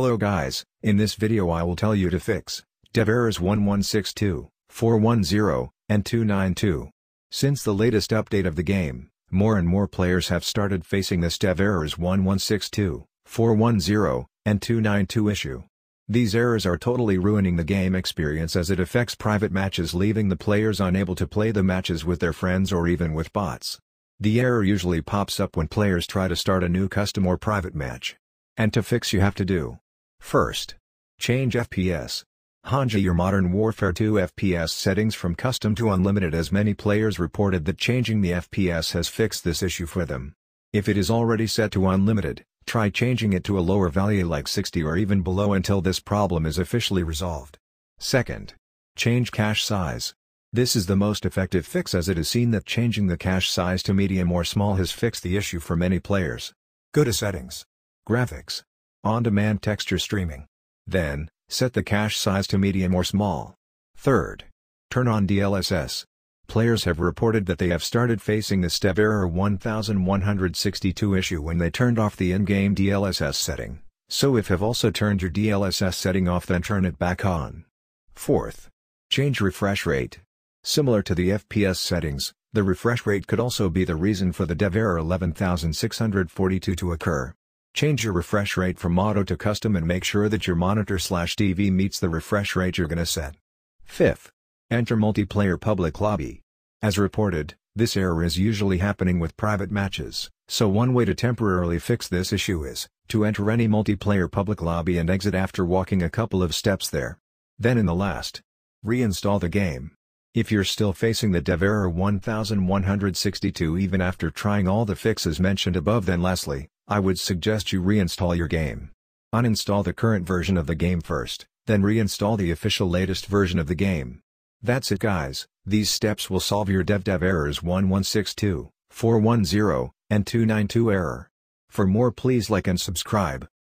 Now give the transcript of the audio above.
Hello guys, in this video I will tell you to fix dev errors 1162, 410, and 292. Since the latest update of the game, more and more players have started facing this dev errors 1162, 410, and 292 issue. These errors are totally ruining the game experience as it affects private matches leaving the players unable to play the matches with their friends or even with bots. The error usually pops up when players try to start a new custom or private match. And to fix you have to do First. Change FPS. Hanja your Modern Warfare 2 FPS settings from custom to unlimited as many players reported that changing the FPS has fixed this issue for them. If it is already set to unlimited, try changing it to a lower value like 60 or even below until this problem is officially resolved. Second. Change cache size. This is the most effective fix as it is seen that changing the cache size to medium or small has fixed the issue for many players. Go to Settings. Graphics. On-demand texture streaming. Then, set the cache size to medium or small. Third. Turn on DLSS. Players have reported that they have started facing the step error 1162 issue when they turned off the in-game DLSS setting, so if have also turned your DLSS setting off then turn it back on. Fourth. Change refresh rate. Similar to the FPS settings, the refresh rate could also be the reason for the dev error 11642 to occur. Change your refresh rate from auto to custom and make sure that your monitor slash TV meets the refresh rate you're gonna set. Fifth. Enter multiplayer public lobby. As reported, this error is usually happening with private matches, so one way to temporarily fix this issue is, to enter any multiplayer public lobby and exit after walking a couple of steps there. Then in the last, reinstall the game. If you're still facing the dev error 1162 even after trying all the fixes mentioned above then lastly, I would suggest you reinstall your game. Uninstall the current version of the game first, then reinstall the official latest version of the game. That's it guys, these steps will solve your dev dev errors 1162, 410, and 292 error. For more please like and subscribe.